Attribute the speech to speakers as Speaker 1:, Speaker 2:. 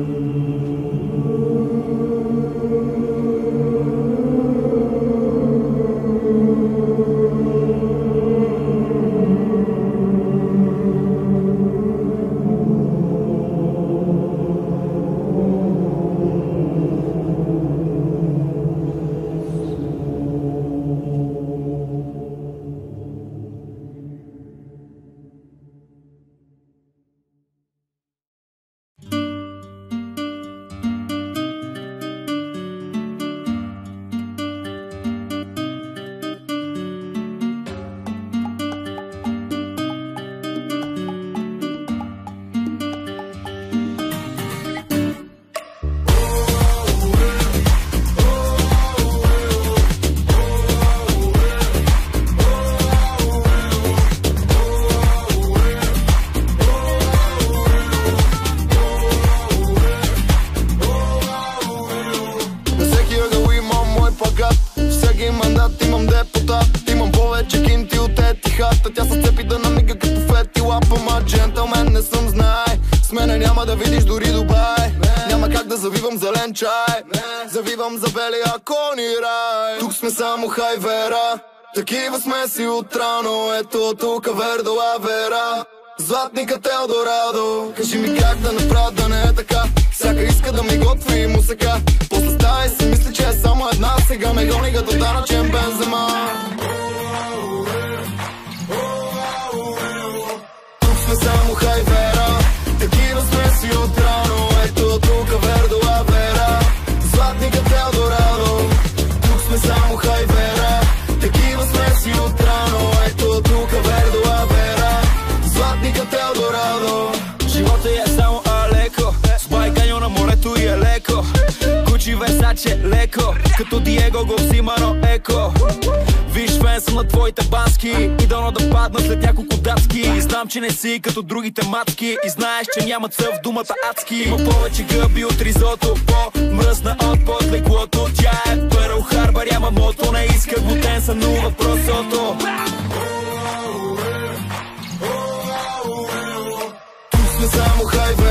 Speaker 1: Mm-hmm. Тинти от етихата. Тя се цепи да намига като фети лапа Ма джентълмен не съм знай. С мене няма да видиш дори Дубай. Няма как да завивам зелен чай. Завивам за белия кони рай. Тук сме само хайвера. Такива сме си отрано Ето тук вердо лавера Златникът Елдорадо. Кажи ми как да направя да не е така. Всяка иска да ми готви мусека
Speaker 2: kadar the benzemem скаче леко Като Диего го взима, но еко. Виж, фен съм на твоите бански И дано да падна след няколко датски. Знам, че не си като другите матки И знаеш, че няма в думата адски. Има повече гъби от ризото По-мръсна от под леглото. Тя е Пърл Харбър, няма мото Не иска глутен, сънува просото Tu se samo hajve